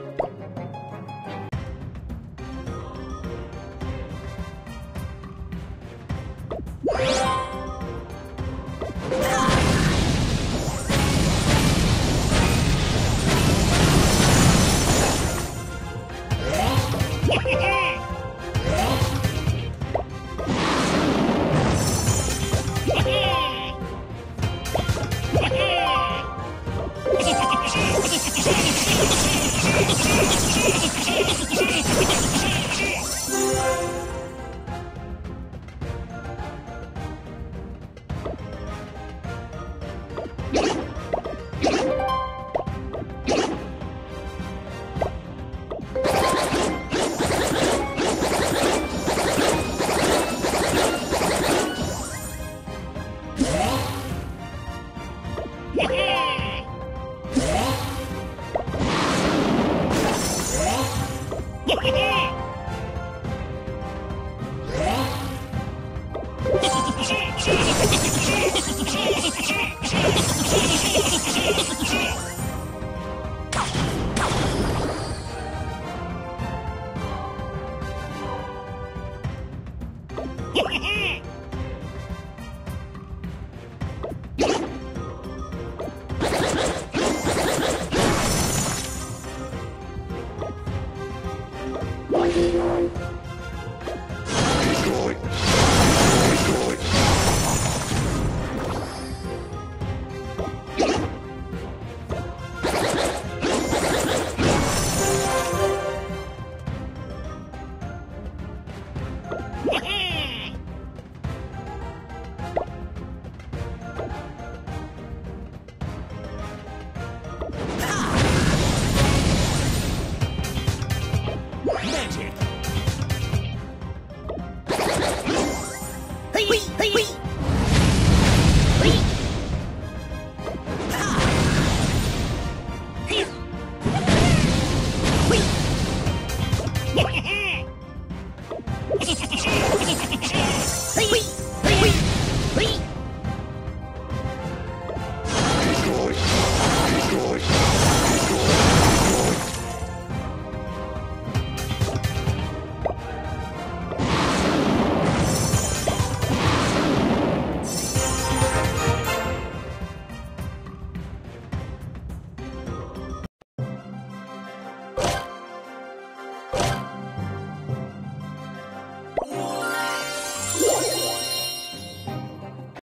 Ha ha ha! Yeah. Yeah. 嘿嘿嘿